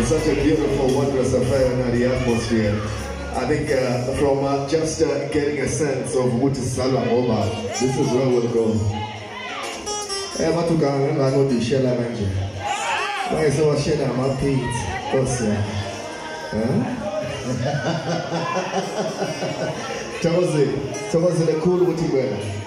for such a beautiful, wondrous affair and the atmosphere. I think uh, from uh, just uh, getting a sense of what is Salam Omar, this is where we'll go. Eh, watu kaanga ngodi shela manje. Why so shela my feet? Kosia. Huh? Thokoze, thokoze the cool muthi wena.